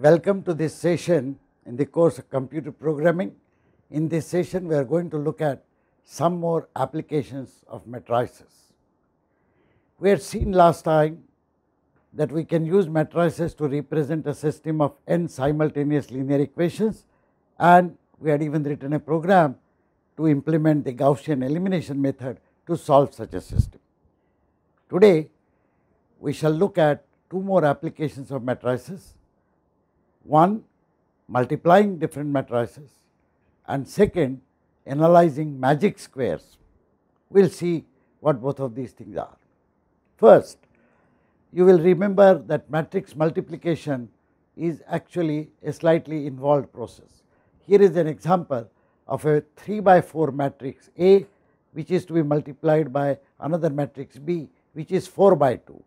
Welcome to this session in the course of computer programming. In this session we are going to look at some more applications of matrices. We had seen last time that we can use matrices to represent a system of n simultaneous linear equations and we had even written a program to implement the Gaussian elimination method to solve such a system. Today we shall look at two more applications of matrices, one multiplying different matrices and second analyzing magic squares. We will see what both of these things are. First, you will remember that matrix multiplication is actually a slightly involved process. Here is an example of a 3 by 4 matrix A which is to be multiplied by another matrix B which is 4 by 2.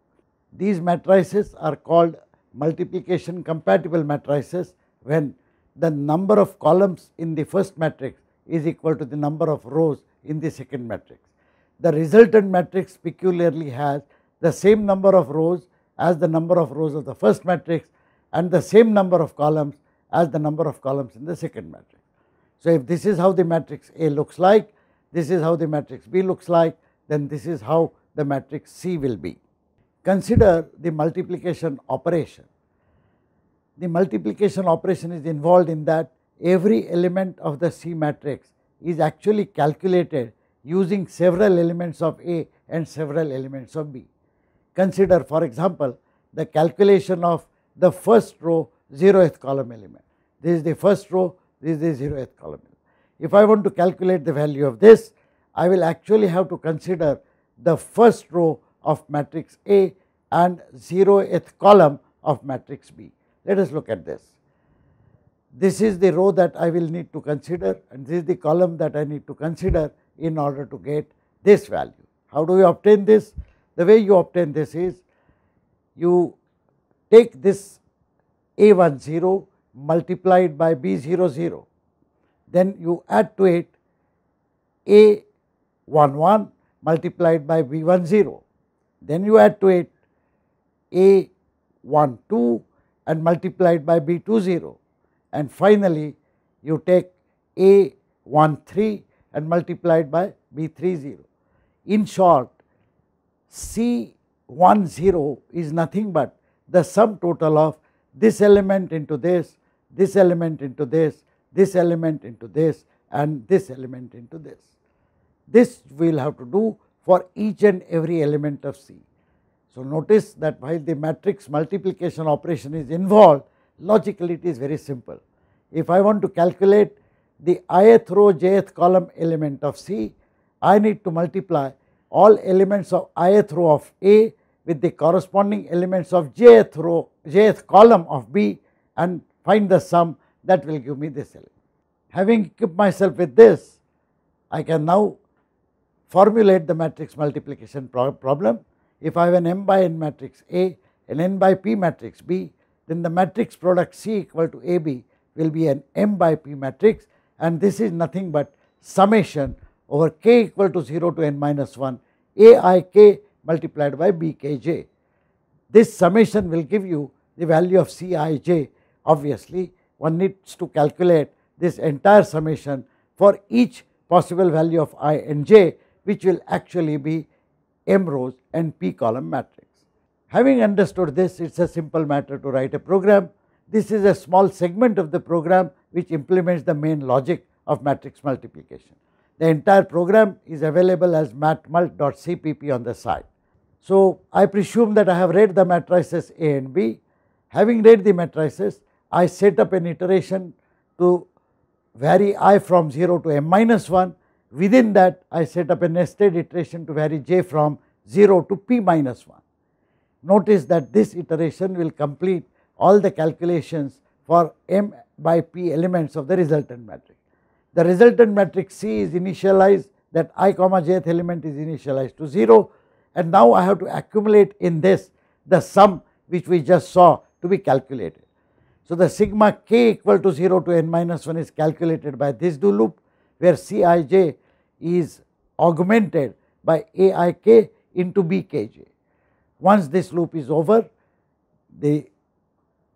These matrices are called multiplication compatible matrices when the number of columns in the first matrix is equal to the number of rows in the second matrix. The resultant matrix peculiarly has the same number of rows as the number of rows of the first matrix and the same number of columns as the number of columns in the second matrix. So, if this is how the matrix A looks like, this is how the matrix B looks like, then this is how the matrix C will be. Consider the multiplication operation. The multiplication operation is involved in that every element of the C matrix is actually calculated using several elements of A and several elements of B. Consider for example, the calculation of the first row 0th column element. This is the first row, this is the 0th column. element. If I want to calculate the value of this, I will actually have to consider the first row of matrix A and 0th column of matrix B. Let us look at this. This is the row that I will need to consider and this is the column that I need to consider in order to get this value. How do we obtain this? The way you obtain this is you take this A10 multiplied by B00, then you add to it A11 multiplied by B10, then you add to it A 1 2 and multiplied by B20 and finally you take A 1 3 and multiplied by B30. In short, C10 is nothing but the sum total of this element into this, this element into this, this element into this and this element into this. This we will have to do for each and every element of C. So, notice that while the matrix multiplication operation is involved, logically it is very simple. If I want to calculate the ith row jth column element of C, I need to multiply all elements of ith row of A with the corresponding elements of jth row jth column of B and find the sum that will give me this element. Having equipped myself with this, I can now formulate the matrix multiplication problem. If I have an m by n matrix A, an n by p matrix B, then the matrix product C equal to AB will be an m by p matrix and this is nothing but summation over k equal to 0 to n minus 1 aik multiplied by bkj. This summation will give you the value of cij obviously one needs to calculate this entire summation for each possible value of i and j which will actually be m rows and p column matrix. Having understood this it is a simple matter to write a program. This is a small segment of the program which implements the main logic of matrix multiplication. The entire program is available as matmult.cpp on the side. So, I presume that I have read the matrices A and B. Having read the matrices, I set up an iteration to vary i from 0 to m minus 1 Within that I set up a nested iteration to vary j from 0 to p minus 1. Notice that this iteration will complete all the calculations for m by p elements of the resultant matrix. The resultant matrix C is initialized that i comma jth element is initialized to 0 and now I have to accumulate in this the sum which we just saw to be calculated. So, the sigma k equal to 0 to n minus 1 is calculated by this do loop where Cij is augmented by Aik into Bkj. Once this loop is over, the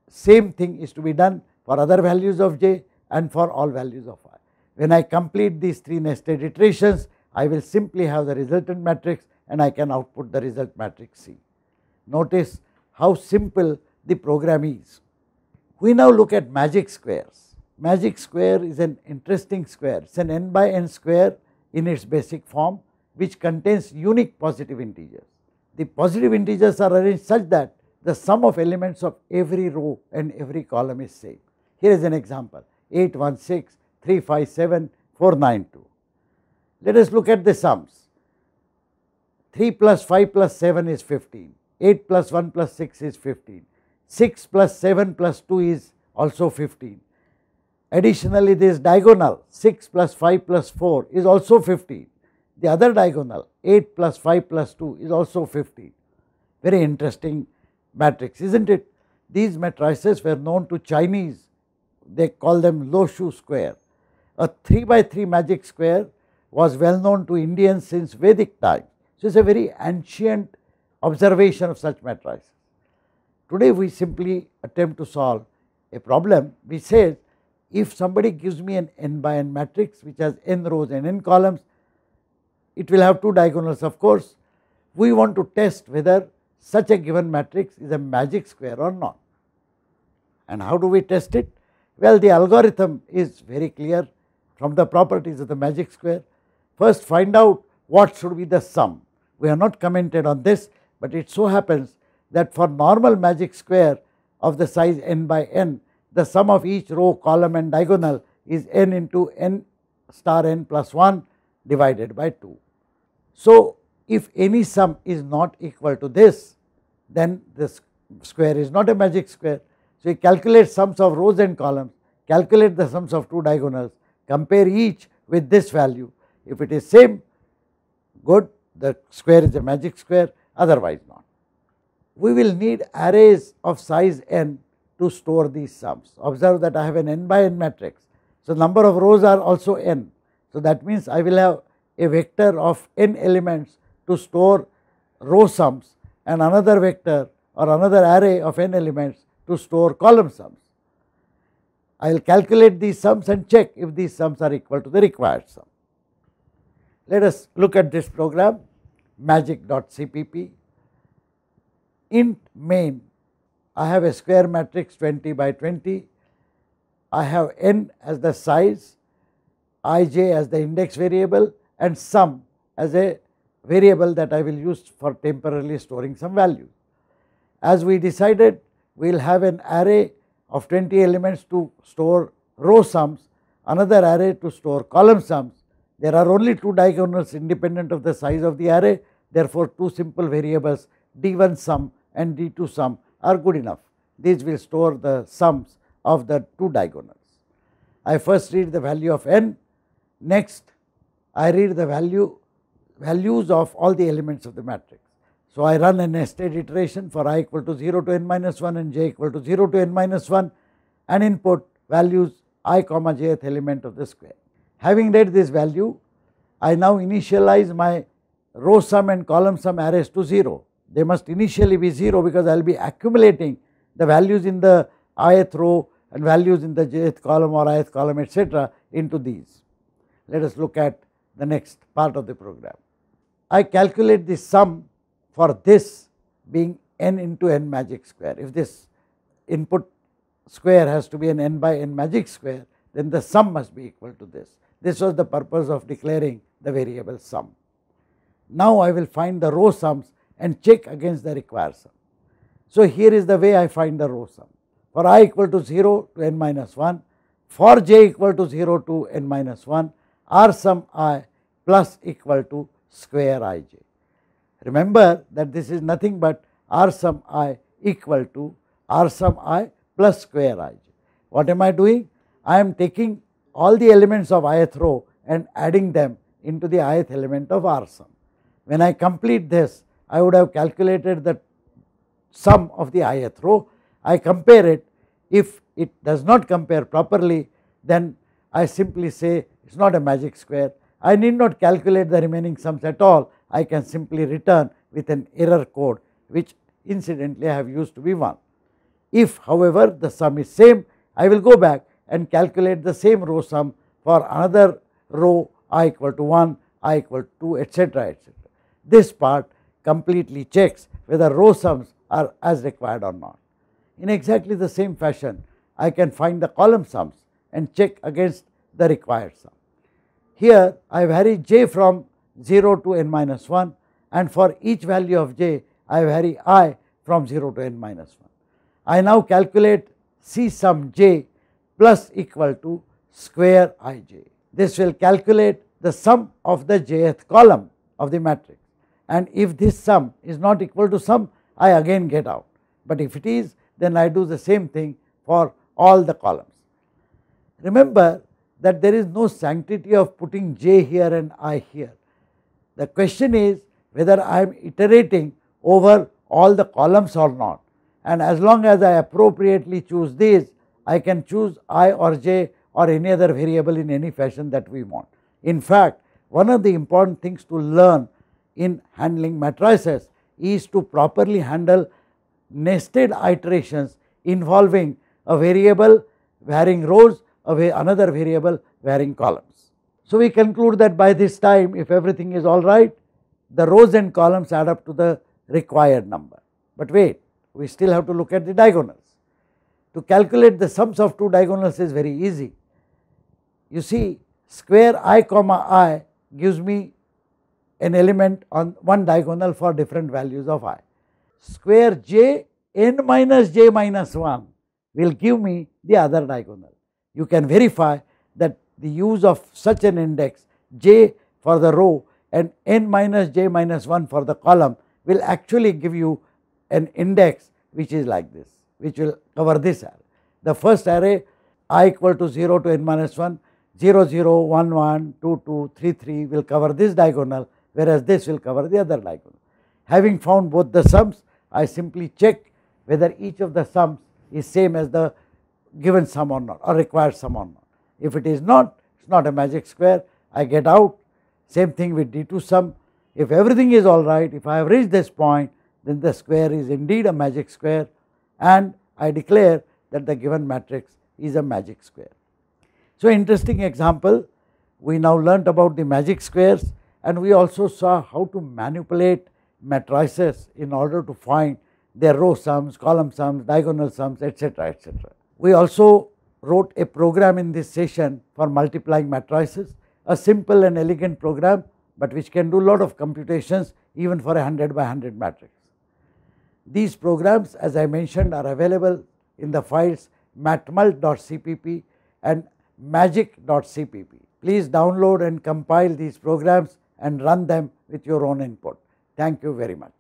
same thing is to be done for other values of j and for all values of i. When I complete these 3 nested iterations, I will simply have the resultant matrix and I can output the result matrix C. Notice how simple the program is. We now look at magic squares. Magic square is an interesting square, it is an n by n square in its basic form which contains unique positive integers. The positive integers are arranged such that the sum of elements of every row and every column is same. Here is an example 816, 357, 492. Let us look at the sums 3 plus 5 plus 7 is 15, 8 plus 1 plus 6 is 15, 6 plus 7 plus 2 is also 15. Additionally, this diagonal 6 plus 5 plus 4 is also 15. The other diagonal 8 plus 5 plus 2 is also 15. Very interesting matrix, is not it? These matrices were known to Chinese, they call them Lo Shu square. A 3 by 3 magic square was well known to Indians since Vedic times. So, it is a very ancient observation of such matrices. Today we simply attempt to solve a problem. We say if somebody gives me an n by n matrix which has n rows and n columns, it will have two diagonals of course. We want to test whether such a given matrix is a magic square or not. And how do we test it? Well, the algorithm is very clear from the properties of the magic square. First find out what should be the sum. We have not commented on this, but it so happens that for normal magic square of the size n by n, the sum of each row, column and diagonal is n into n star n plus 1 divided by 2. So, if any sum is not equal to this, then this square is not a magic square. So, you calculate sums of rows and columns, calculate the sums of two diagonals, compare each with this value. If it is same, good, the square is a magic square, otherwise not we will need arrays of size n to store these sums. Observe that I have an n by n matrix. So, number of rows are also n. So, that means I will have a vector of n elements to store row sums and another vector or another array of n elements to store column sums. I will calculate these sums and check if these sums are equal to the required sum. Let us look at this program magic.cpp int main I have a square matrix 20 by 20, I have n as the size, ij as the index variable and sum as a variable that I will use for temporarily storing some value. As we decided we will have an array of 20 elements to store row sums, another array to store column sums. There are only two diagonals independent of the size of the array, therefore, two simple variables d1 sum and d2 sum are good enough. These will store the sums of the two diagonals. I first read the value of n, next I read the value values of all the elements of the matrix. So, I run a nested iteration for i equal to 0 to n minus 1 and j equal to 0 to n minus 1 and input values i comma jth element of the square. Having read this value, I now initialize my row sum and column sum arrays to 0 they must initially be 0 because I will be accumulating the values in the ith row and values in the jth column or ith column etc. into these. Let us look at the next part of the program. I calculate the sum for this being n into n magic square. If this input square has to be an n by n magic square, then the sum must be equal to this. This was the purpose of declaring the variable sum. Now I will find the row sums and check against the required sum. So, here is the way I find the row sum for i equal to 0 to n minus 1, for j equal to 0 to n minus 1, r sum i plus equal to square ij. Remember that this is nothing but r sum i equal to r sum i plus square ij. What am I doing? I am taking all the elements of ith row and adding them into the ith element of r sum. When I complete this, I would have calculated the sum of the ith row. I compare it. If it does not compare properly, then I simply say it is not a magic square. I need not calculate the remaining sums at all. I can simply return with an error code, which incidentally I have used to be 1. If however, the sum is same I will go back and calculate the same row sum for another row i equal to 1, i equal to 2 etc., etc. This part completely checks whether row sums are as required or not. In exactly the same fashion I can find the column sums and check against the required sum. Here I vary j from 0 to n minus 1 and for each value of j I vary i from 0 to n minus 1. I now calculate C sum j plus equal to square ij. This will calculate the sum of the jth column of the matrix and if this sum is not equal to sum I again get out, but if it is then I do the same thing for all the columns. Remember that there is no sanctity of putting j here and i here. The question is whether I am iterating over all the columns or not and as long as I appropriately choose these I can choose i or j or any other variable in any fashion that we want. In fact, one of the important things to learn in handling matrices is to properly handle nested iterations involving a variable varying rows another variable varying columns. So, we conclude that by this time if everything is alright the rows and columns add up to the required number. But wait we still have to look at the diagonals. To calculate the sums of two diagonals is very easy. You see square i comma i gives me an element on one diagonal for different values of i. Square j n minus j minus 1 will give me the other diagonal. You can verify that the use of such an index j for the row and n minus j minus 1 for the column will actually give you an index which is like this which will cover this array. The first array i equal to 0 to n minus 1 0 0 1 1 2 2 3 3 will cover this diagonal whereas this will cover the other diagonal. Having found both the sums I simply check whether each of the sums is same as the given sum or not or required sum or not. If it is not it is not a magic square I get out same thing with D2 sum if everything is alright if I have reached this point then the square is indeed a magic square and I declare that the given matrix is a magic square. So interesting example we now learnt about the magic squares and we also saw how to manipulate matrices in order to find their row sums, column sums, diagonal sums etc etc. We also wrote a program in this session for multiplying matrices a simple and elegant program but which can do lot of computations even for a 100 by 100 matrix. These programs as I mentioned are available in the files matmult.cpp and magic.cpp. Please download and compile these programs and run them with your own input. Thank you very much.